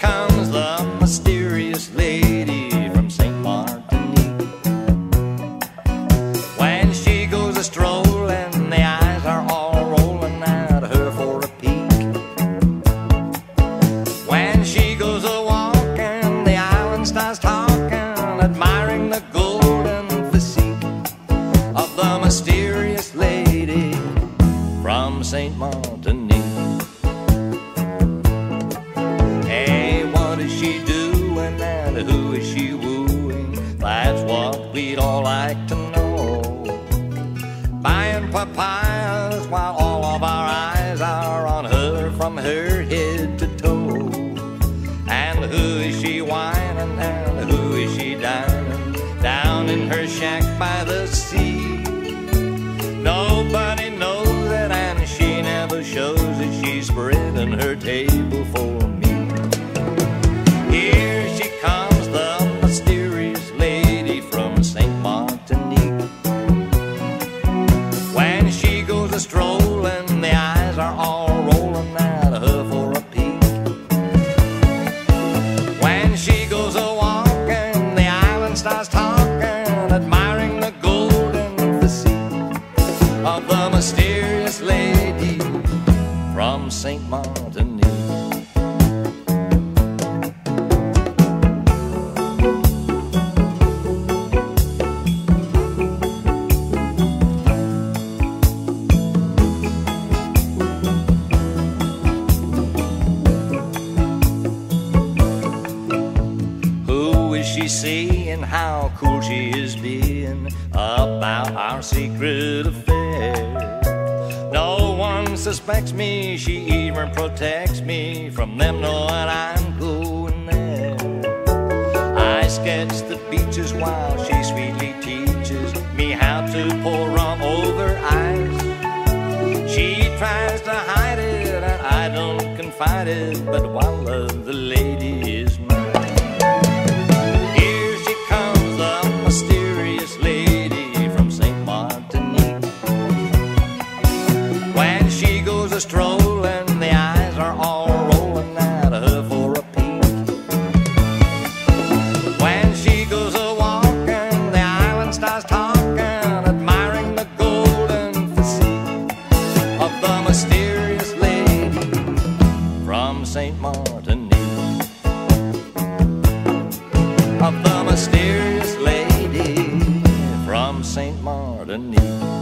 comes, the mysterious lady from St. Martinique. When she goes a strolling, the eyes are all rolling at her for a peek. When she goes a walking, the island starts talking, admiring the golden physique of the mysterious lady from St. Martinique. Who is she wooing? That's what we'd all like to know. Buying papayas while all of our eyes are on her from her head to toe. And who is she wining and who is she dining down in her shack by the sea? Nobody knows it, and she never shows it. She's spreading her table for Who is she seeing? How cool she is being about our secret affair. No one suspects me, she even protects me from them knowing I'm going there. I sketch the beaches while she sweetly teaches me how to pour rum over ice. She tries to hide it, and I don't confide it, but of the lady strolling, the eyes are all rolling at her for a peek. When she goes a walking, the island starts talking, admiring the golden physique of the mysterious lady from St. Martinique. Of the mysterious lady from St. Martinique.